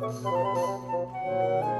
Música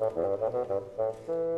Thank you.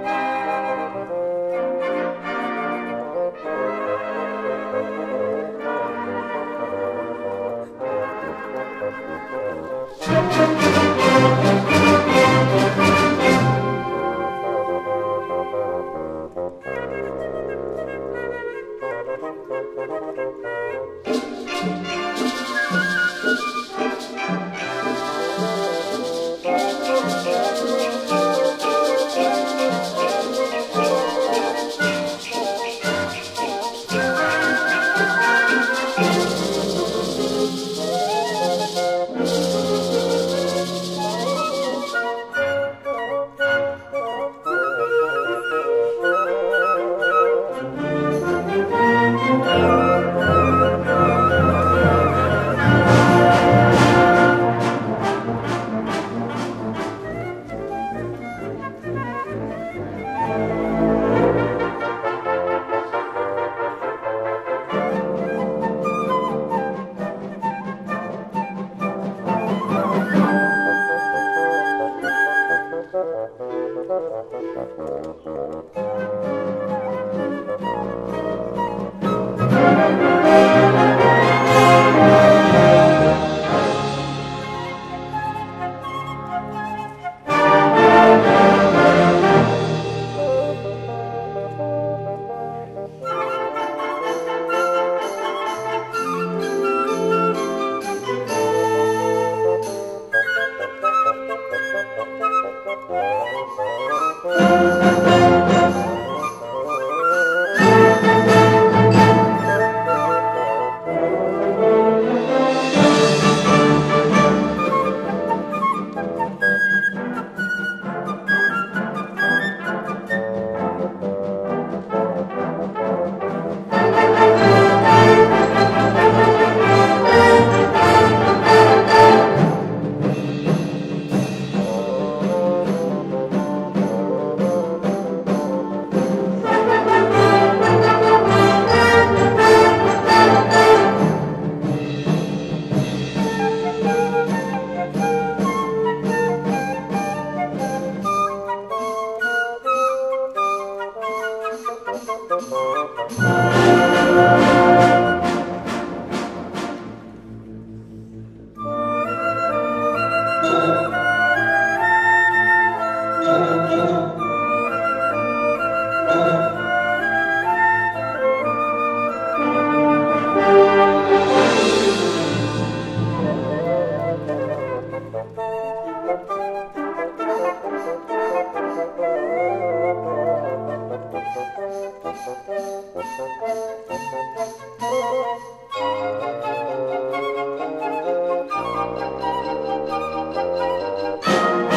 Thank you.